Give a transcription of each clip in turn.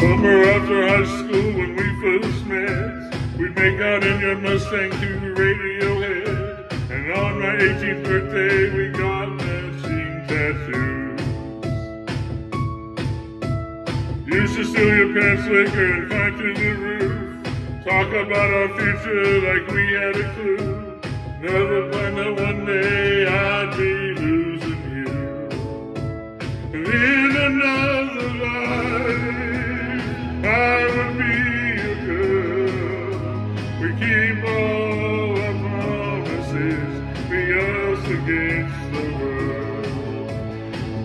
Summer after high school when we first met, we'd make out in your Mustang to Radiohead. And on my 18th birthday, we got matching tattoos. Used to steal your pants liquor and climb through the roof. Talk about our future like we had a clue. Never planned that one day I'd be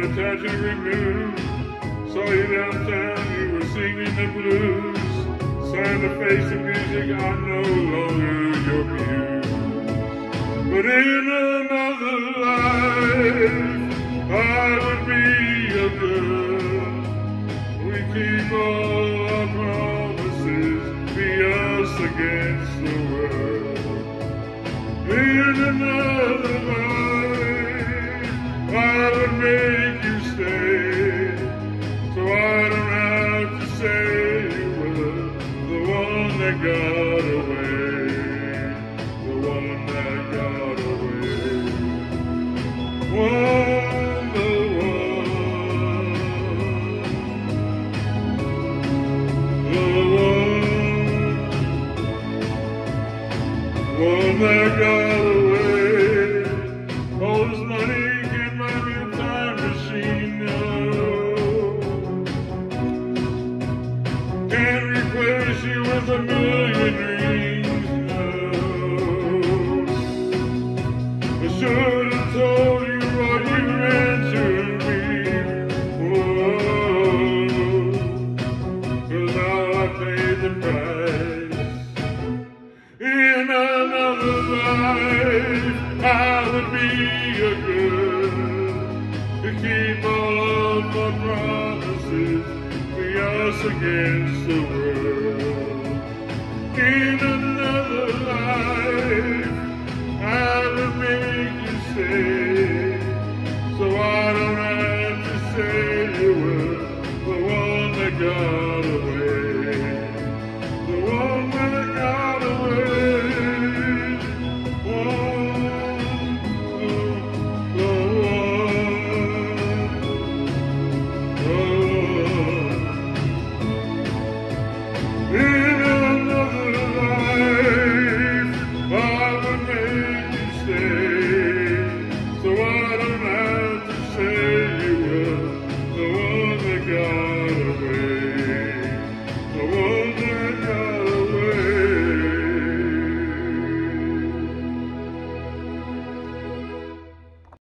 your tattoo removed. Saw you downtown, you were singing the blues. Signed the face of music, I'm no longer your muse. But in another life, I would be a girl. We keep all our promises, be us against the world. In another life, I would make So I don't have to say the one that got away. The one that got away. Life, I would be a girl to keep all of my promises, be us against the world. In another life,